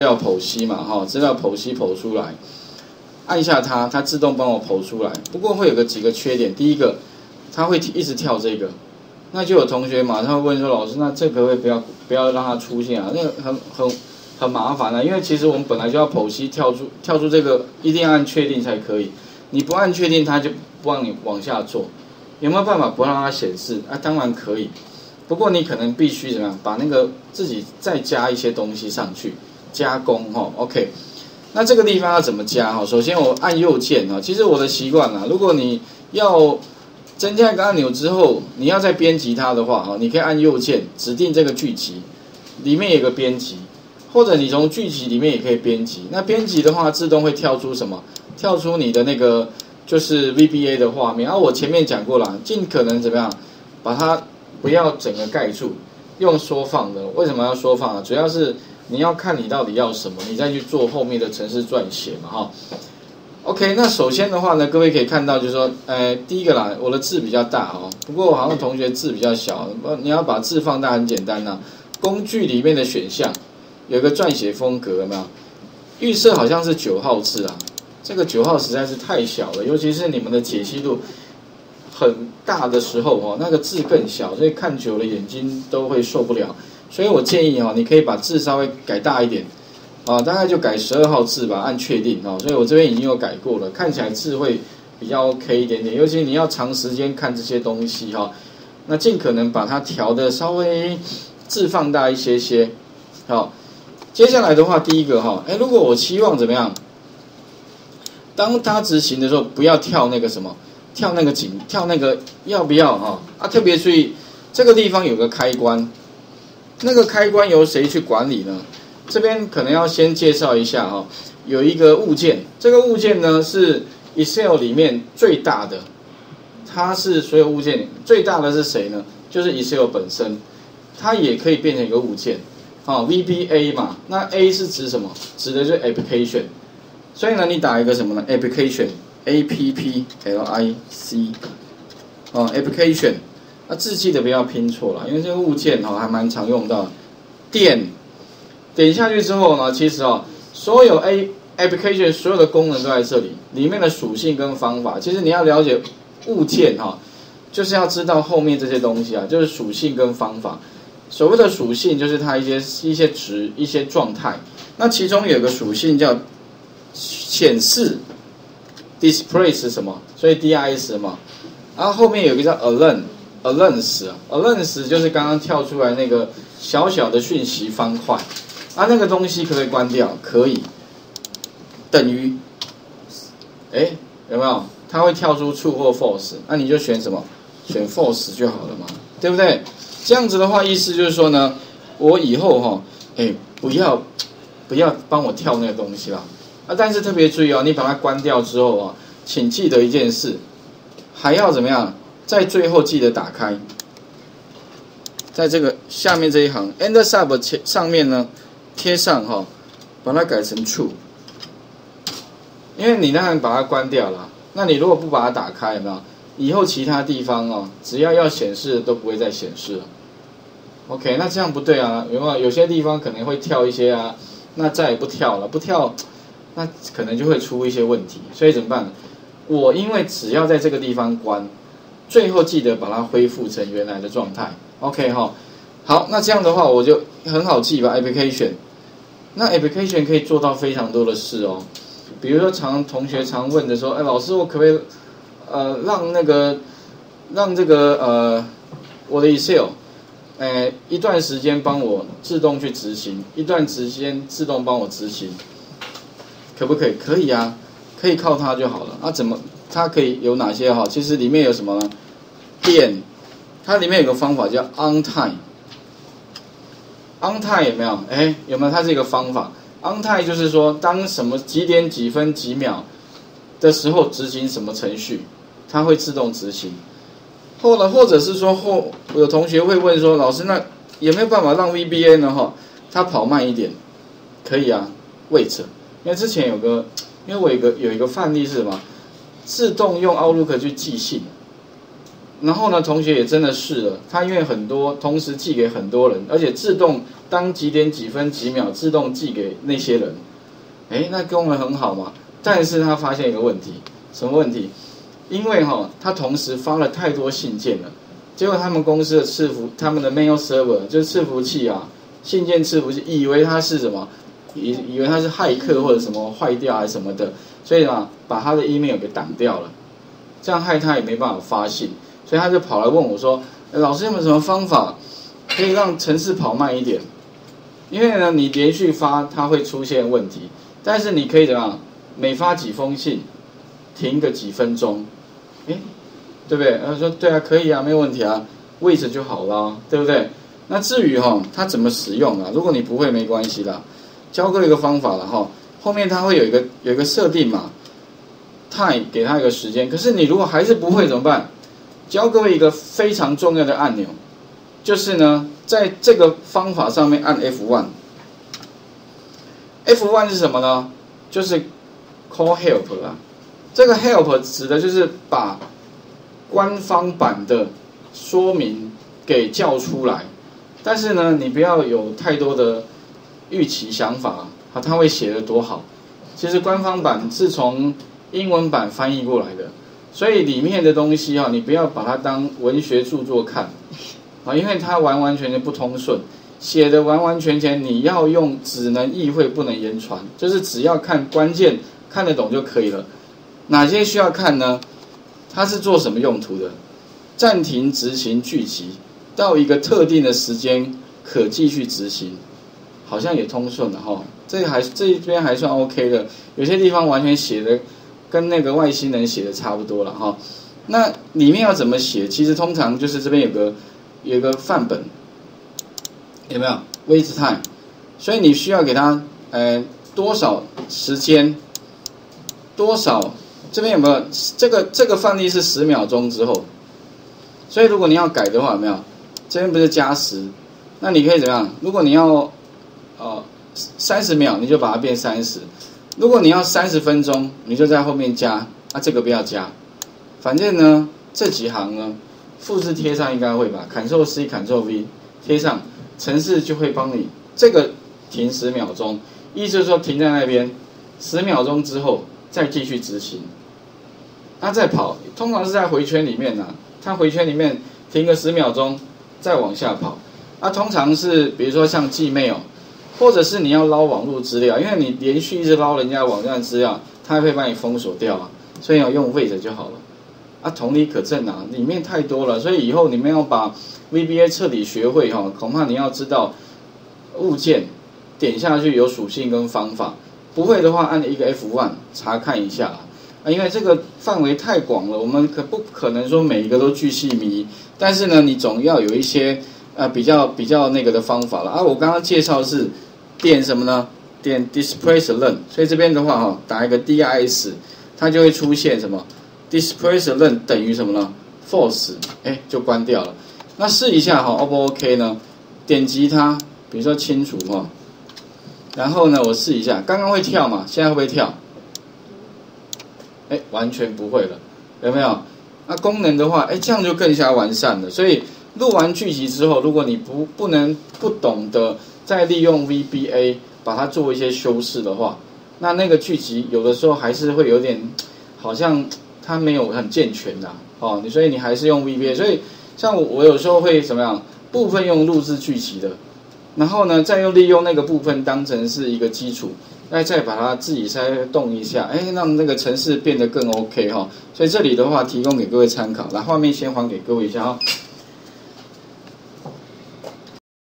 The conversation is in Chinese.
料剖析嘛，哈，资料剖析剖出来，按下它，它自动帮我剖出来。不过会有个几个缺点，第一个，它会一直跳这个，那就有同学马上会问说，老师，那这个会不要不要让它出现啊？那个很很很麻烦啊，因为其实我们本来就要剖析跳出跳出这个，一定要按确定才可以。你不按确定，它就不让你往下做。有没有办法不让它显示？啊，当然可以。不过你可能必须怎么样，把那个自己再加一些东西上去。加工哈，OK，那这个地方要怎么加哈？首先我按右键哈，其实我的习惯啦，如果你要增加一个按钮之后，你要再编辑它的话哈，你可以按右键指定这个剧集，里面有个编辑，或者你从剧集里面也可以编辑。那编辑的话，自动会跳出什么？跳出你的那个就是 VBA 的画面。啊，我前面讲过了，尽可能怎么样把它不要整个盖住，用缩放的。为什么要缩放啊？主要是。你要看你到底要什么，你再去做后面的城市撰写嘛，哈。OK，那首先的话呢，各位可以看到，就是说，呃，第一个啦，我的字比较大哦，不过好像同学字比较小，你要把字放大很简单呐。工具里面的选项有个撰写风格，有没有？预设好像是九号字啊，这个九号实在是太小了，尤其是你们的解析度很大的时候哦，那个字更小，所以看久了眼睛都会受不了。所以我建议哦，你可以把字稍微改大一点，啊，大概就改十二号字吧，按确定哦。所以我这边已经有改过了，看起来字会比较 OK 一点点。尤其你要长时间看这些东西哈，那尽可能把它调的稍微字放大一些些。好，接下来的话，第一个哈，哎，如果我期望怎么样？当它执行的时候，不要跳那个什么，跳那个井，跳那个要不要哈？啊，特别注意这个地方有个开关。那个开关由谁去管理呢？这边可能要先介绍一下哈，有一个物件，这个物件呢是 Excel 里面最大的，它是所有物件最大的是谁呢？就是 Excel 本身，它也可以变成一个物件，啊，VBA 嘛，那 A 是指什么？指的是 Application，所以呢，你打一个什么呢？Application？Application，A P P L I C，哦，Application。那字记得不要拼错了，因为这个物件哈还蛮常用到。点点下去之后呢，其实哦，所有 A application 所有的功能都在这里，里面的属性跟方法，其实你要了解物件哈，就是要知道后面这些东西啊，就是属性跟方法。所谓的属性就是它一些一些值一些状态，那其中有个属性叫显示 display 是什么？所以 dis 嘛，然后后面有一个叫 align。Aligns，Aligns 就是刚刚跳出来那个小小的讯息方块，啊，那个东西可不可以关掉？可以，等于，哎，有没有？它会跳出 True 或 False，那你就选什么？选 False 就好了嘛，对不对？这样子的话，意思就是说呢，我以后哈，哎，不要，不要帮我跳那个东西了，啊，但是特别注意哦，你把它关掉之后啊，请记得一件事，还要怎么样？在最后记得打开，在这个下面这一行，end sub 贴上面呢，贴上哈，把它改成 true，因为你那样把它关掉了，那你如果不把它打开，有没有？以后其他地方哦，只要要显示的都不会再显示了。OK，那这样不对啊，有没有？有些地方可能会跳一些啊，那再也不跳了，不跳，那可能就会出一些问题。所以怎么办？我因为只要在这个地方关。最后记得把它恢复成原来的状态，OK 哈，好，那这样的话我就很好记吧，application，那 application 可以做到非常多的事哦，比如说常同学常问的说，哎，老师我可不可以，呃，让那个，让这个呃，我的 Excel，哎，一段时间帮我自动去执行，一段时间自动帮我执行，可不可以？可以啊，可以靠它就好了，那怎么？它可以有哪些哈？其实里面有什么呢？点，它里面有个方法叫 on time。on time 有没有？哎，有没有？它是一个方法。on time 就是说，当什么几点几分几秒的时候执行什么程序，它会自动执行。或者或者是说，后有同学会问说，老师，那有没有办法让 VBA 呢？哈，它跑慢一点？可以啊，wait。因为之前有个，因为我有个有一个范例是什么？自动用 Outlook 去寄信，然后呢，同学也真的试了，他因为很多同时寄给很多人，而且自动当几点几分几秒自动寄给那些人，哎，那功能很好嘛。但是他发现一个问题，什么问题？因为哈，他同时发了太多信件了，结果他们公司的伺服，他们的 mail server 就伺服器啊，信件伺服器，以为他是什么，以以为他是骇客或者什么坏掉还是什么的，所以啊，把他的 email 给挡掉了，这样害他也没办法发信，所以他就跑来问我说：“老师有没有什么方法可以让城市跑慢一点？因为呢，你连续发它会出现问题，但是你可以怎么样？每发几封信，停个几分钟。”哎，对不对？他说对啊，可以啊，没有问题啊，位置就好了，对不对？那至于哈，它怎么使用啊？如果你不会没关系的，教各一个方法了哈。后面它会有一个有一个设定嘛，time 给他一个时间。可是你如果还是不会怎么办？教各位一个非常重要的按钮，就是呢，在这个方法上面按 F one。F one 是什么呢？就是 call help 啦。这个 help 指的就是把官方版的说明给叫出来，但是呢，你不要有太多的预期想法啊，他会写的多好。其实官方版是从英文版翻译过来的，所以里面的东西啊，你不要把它当文学著作看啊，因为它完完全全不通顺，写的完完全全你要用只能意会不能言传，就是只要看关键看得懂就可以了。哪些需要看呢？它是做什么用途的？暂停执行聚集到一个特定的时间可继续执行，好像也通顺了哈。这还这一边还算 OK 的，有些地方完全写的跟那个外星人写的差不多了哈。那里面要怎么写？其实通常就是这边有个有个范本，有没有？Wait time，所以你需要给他呃多少时间，多少。这边有没有这个这个范例是十秒钟之后，所以如果你要改的话，有没有？这边不是加十，那你可以怎么样？如果你要三十秒，你就把它变三十；如果你要三十分钟，你就在后面加，啊这个不要加。反正呢这几行呢，复制贴上应该会吧，Ctrl C，Ctrl V 贴上，程式就会帮你这个停十秒钟，意思是说停在那边十秒钟之后。再继续执行，它再跑，通常是在回圈里面呢。它回圈里面停个十秒钟，再往下跑。那通常是比如说像 Gmail，或者是你要捞网络资料，因为你连续一直捞人家网站资料，它会把你封锁掉啊。所以要用 Wait 就好了。啊，同理可证啊，里面太多了，所以以后你们要把 VBA 彻底学会哈，恐怕你要知道物件点下去有属性跟方法。不会的话，按一个 F one 查看一下啊，因为这个范围太广了，我们可不可能说每一个都巨细迷？但是呢，你总要有一些呃比较比较那个的方法了啊。我刚刚介绍是点什么呢？点 Displace Learn，所以这边的话哈，打一个 DIS，它就会出现什么 Displace Learn 等于什么呢？False，哎，就关掉了。那试一下哈，O 不 OK 呢？点击它，比如说清除哈。然后呢，我试一下，刚刚会跳嘛？现在会不会跳？哎，完全不会了，有没有？那功能的话，哎，这样就更加完善了。所以录完剧集之后，如果你不不能不懂得再利用 VBA 把它做一些修饰的话，那那个剧集有的时候还是会有点，好像它没有很健全的哦。你所以你还是用 VBA。所以像我我有时候会怎么样？部分用录制剧集的。然后呢，再用利用那个部分当成是一个基础，那再把它自己再动一下，哎，让那个城市变得更 OK 哈。所以这里的话，提供给各位参考。来，画面先还给各位一下哈。